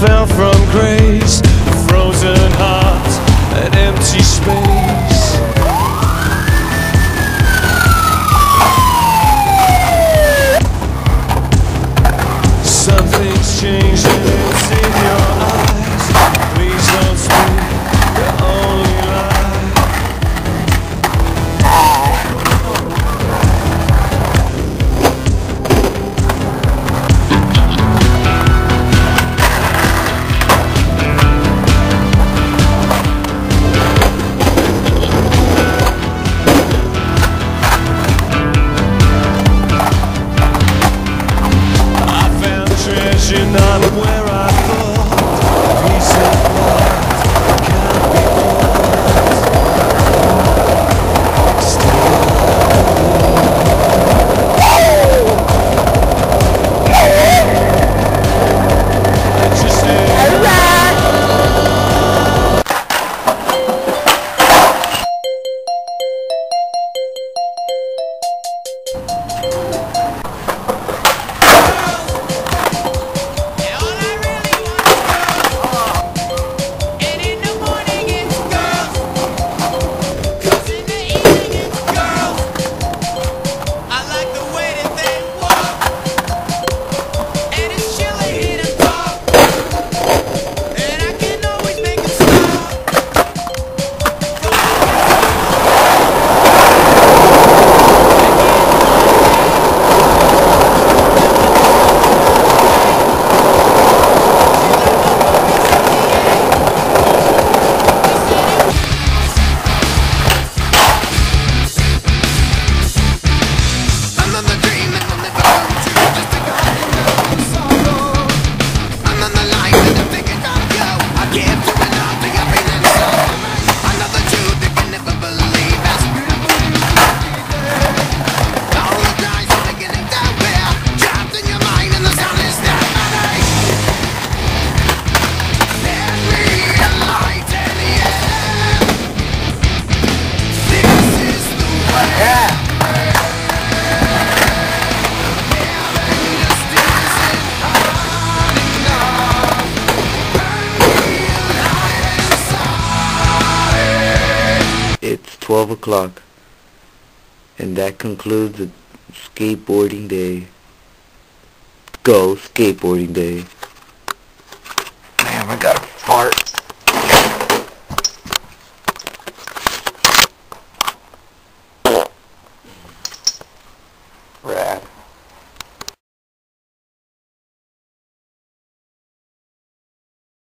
fell from 12 o'clock. And that concludes the skateboarding day. Go skateboarding day.